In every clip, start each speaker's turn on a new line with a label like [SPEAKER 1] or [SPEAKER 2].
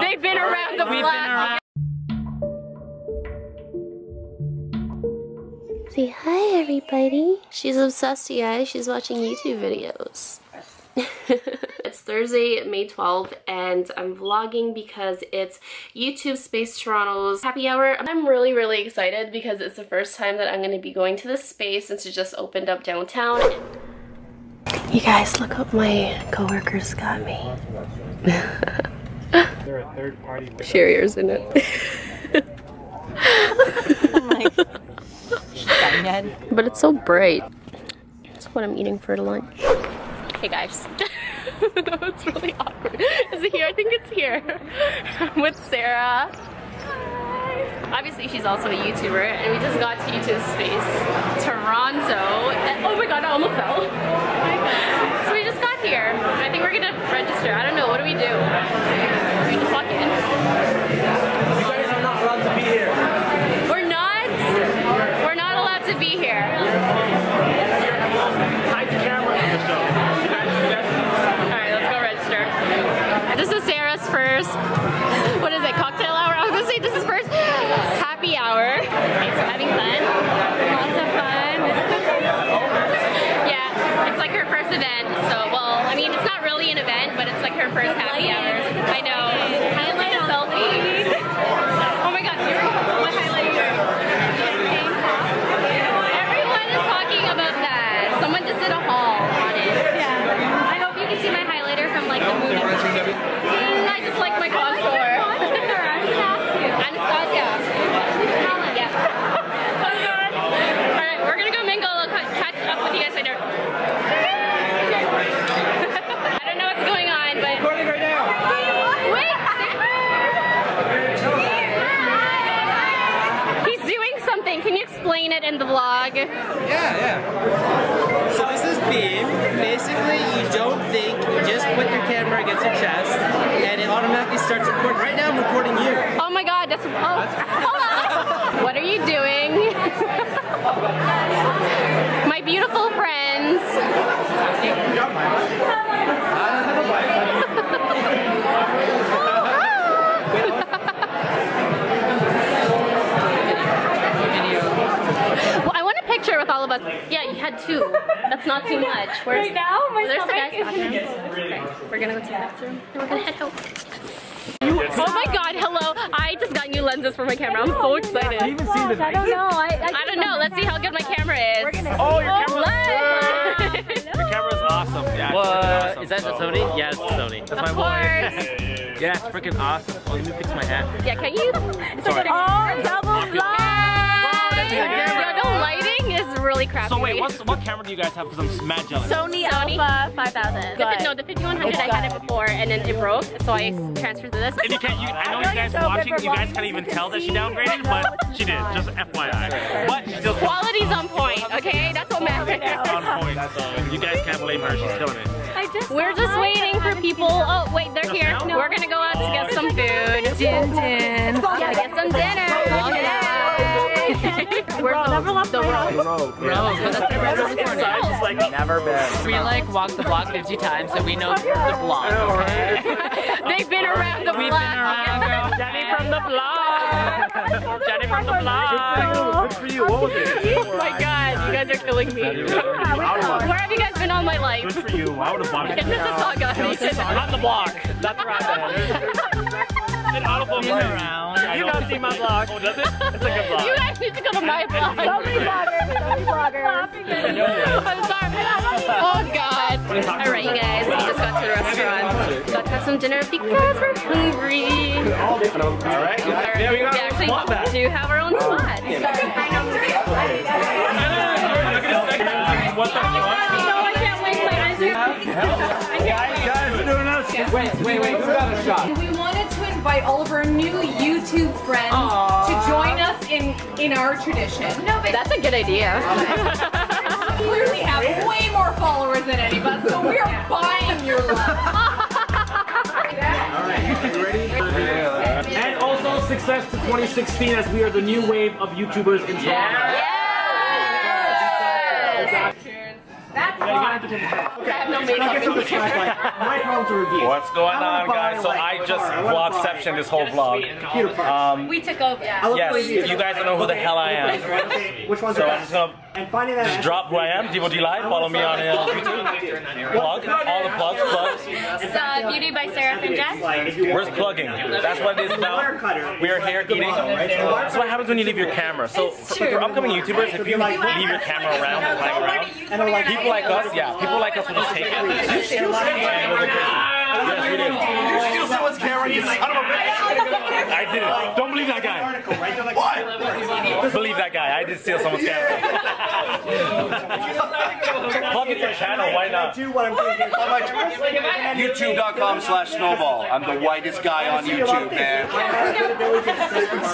[SPEAKER 1] They've been around the
[SPEAKER 2] We've
[SPEAKER 1] block.
[SPEAKER 2] around.
[SPEAKER 3] Say hi, everybody. She's obsessed, you guys. She's watching YouTube videos. it's Thursday, May 12th, and I'm vlogging because it's YouTube Space Toronto's happy hour. I'm really, really excited because it's the first time that I'm going to be going to this space since it just opened up downtown. You guys, look what my coworkers got me.
[SPEAKER 2] They're a third party.
[SPEAKER 3] Sherrier's in it. But it's so bright. That's what I'm eating for lunch. Hey guys. no, it's really awkward. Is it here? I think it's here. I'm with Sarah. Obviously she's also a YouTuber and we just got to YouTube Space Toronto. And, oh my god, I almost fell. So we just got here. I think we're gonna register. So having fun. Lots of fun. yeah, it's like her first event, so, well, I mean, it's not really an event, but it's like her first happy hour. I know. Highlight a selfie. Oh my god, here we go. What highlight Everyone is talking about that. Someone just did a haul on it. Yeah. I hope you can see my highlighter from like the moon. Mm, I just like my contour. Anastasia. Yeah. Alright, we're gonna go mingle. I'll ca- catch up with you guys later. I don't know what's going on, but.
[SPEAKER 4] Recording right now.
[SPEAKER 3] Wait! He's doing something. Can you explain it in the vlog?
[SPEAKER 5] Yeah, yeah. So this is Beam. Basically, you don't think, you just put your camera against your chest, and it automatically starts recording. Right now, I'm recording you.
[SPEAKER 3] Oh my god, that's. Oh, hold on. What are you doing? my beautiful friends. Well, I want a picture with all of us. Yeah, you had two. That's not too much. Where's,
[SPEAKER 1] Right now, my
[SPEAKER 3] There's the guy's bathroom. Okay, we're gonna go to the bathroom. Then we're gonna head out. Oh my god, hello. I just got new lenses for my camera. I'm so excited.
[SPEAKER 4] even see the
[SPEAKER 1] I don't know. I,
[SPEAKER 3] I don't know. Let's see how good my camera is.
[SPEAKER 4] Oh, your camera's
[SPEAKER 3] What?
[SPEAKER 4] Your camera's awesome. Yeah.
[SPEAKER 2] What? Is that the Sony? Yeah, it's the Sony. That's
[SPEAKER 3] Of
[SPEAKER 2] my
[SPEAKER 3] course.
[SPEAKER 2] boy. Yeah, it's freaking awesome. Oh, let me fix my hat.
[SPEAKER 3] Yeah, can you?
[SPEAKER 2] Sorry.
[SPEAKER 3] Really crappy.
[SPEAKER 4] So wait, what's, what camera do you guys have? Because I'm mad jealous.
[SPEAKER 1] Sony,
[SPEAKER 3] Sony.
[SPEAKER 1] Alpha 5000.
[SPEAKER 3] The, no, the 5100 I had it before and then it broke, so I transferred to this.
[SPEAKER 4] And you can't, you, I know you guys
[SPEAKER 1] so
[SPEAKER 4] watching, you guys can't even tell that she
[SPEAKER 1] see
[SPEAKER 4] downgraded, but she did, just FYI. But she still
[SPEAKER 3] Quality's on point, okay? That's what matters.
[SPEAKER 4] on point, so you guys can't blame her, she's killing it.
[SPEAKER 1] I just
[SPEAKER 3] We're just waiting for people. Oh, wait, they're here.
[SPEAKER 4] now?
[SPEAKER 3] We're gonna go out to get oh. some food. Din din. Yeah, get some dinner. Yay. Where's the, the road?
[SPEAKER 2] Bro, but that's never been recorded.
[SPEAKER 4] It's like never been.
[SPEAKER 2] We like walked the block 50 times, so we know oh, the block, okay?
[SPEAKER 3] They've been around the
[SPEAKER 2] We've been
[SPEAKER 3] block.
[SPEAKER 2] around, girl.
[SPEAKER 4] Jenny from the block! Jenny from the block! Good for you, what was it?
[SPEAKER 3] Oh my god, you guys are killing me. Where have you guys been all my life?
[SPEAKER 4] Good for you, I would have bought it.
[SPEAKER 3] In Mississauga.
[SPEAKER 4] Not the block, that's where I'm at. In Audible
[SPEAKER 2] Been around.
[SPEAKER 4] You my blog. Oh, does it? It's a good blog.
[SPEAKER 3] You guys need to go to my blog.
[SPEAKER 1] Sony blogger. Sony blogger.
[SPEAKER 3] I'm sorry. Oh god. Alright you guys, we just got to the restaurant. Got to have some dinner because we're hungry.
[SPEAKER 4] Alright,
[SPEAKER 3] Alright,
[SPEAKER 4] yeah, we
[SPEAKER 3] we
[SPEAKER 4] got
[SPEAKER 3] actually
[SPEAKER 4] spot back.
[SPEAKER 3] do have our own spot.
[SPEAKER 4] What the fuck?
[SPEAKER 1] Oh, no, I can't wait. I
[SPEAKER 4] Guys, we're doing us. Wait, wait, wait, who got a shot?
[SPEAKER 6] We wanted to invite all of our new YouTube friends to join us in in our tradition. No, but
[SPEAKER 3] That's a good idea.
[SPEAKER 6] we clearly have way more followers than any of us, so we are buying your love. All right, you ready? Yeah.
[SPEAKER 4] And also success to 2016 as we are the new wave of YouTubers in Toronto.
[SPEAKER 3] Yes!
[SPEAKER 6] That's
[SPEAKER 3] I have no makeup in here.
[SPEAKER 7] My problems to review.
[SPEAKER 4] What's going on, guys? So I just
[SPEAKER 7] car. I
[SPEAKER 4] vlogception this whole vlog.
[SPEAKER 7] Computer. Um,
[SPEAKER 3] we took over.
[SPEAKER 7] I look
[SPEAKER 4] Yes, you guys don't know who the hell I am.
[SPEAKER 7] Which ones
[SPEAKER 4] So
[SPEAKER 7] are
[SPEAKER 4] I'm just gonna
[SPEAKER 7] And finding that
[SPEAKER 4] just drop who I am, Devo D Live. Follow me on uh, YouTube. Plug all the plugs, plugs.
[SPEAKER 3] It's uh, Beauty by Sarah Finjan.
[SPEAKER 7] Like, if you
[SPEAKER 4] Where's plugging? That's what it is
[SPEAKER 7] wire
[SPEAKER 4] about. We are here eating. That's what happens when you leave your camera. So for, for upcoming YouTubers, if you leave your camera around and lying around,
[SPEAKER 7] And I'm like,
[SPEAKER 4] people like us, yeah, people like us will just take it. And we'll go crazy. Yes, we did.
[SPEAKER 8] Steal someone's camera, you son of a bitch!
[SPEAKER 4] I did it. Don't believe that guy.
[SPEAKER 7] article, right? They're like,
[SPEAKER 8] What?
[SPEAKER 4] Believe that guy. I did steal someone's camera. Plug it your channel. Why not?
[SPEAKER 7] do what I'm doing here.
[SPEAKER 8] YouTube.com slash snowball. I'm the whitest guy on YouTube, man.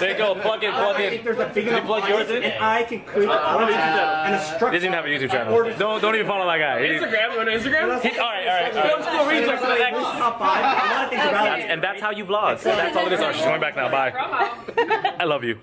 [SPEAKER 4] There you go. Plug in. Plug
[SPEAKER 7] I think
[SPEAKER 4] in.
[SPEAKER 7] there's a big
[SPEAKER 4] Did you plug yours in?
[SPEAKER 7] and I can create content uh, and a
[SPEAKER 4] He doesn't even have a YouTube channel. Don't don't even follow that guy. He-
[SPEAKER 2] Instagram, you want Instagram?
[SPEAKER 4] he- all right, all right. All right.
[SPEAKER 2] School rejects the next.
[SPEAKER 7] Top five. A lot of things about it.
[SPEAKER 4] And that's how you vlog. That's all it is. Oh, she's going back now. Bye. I love you.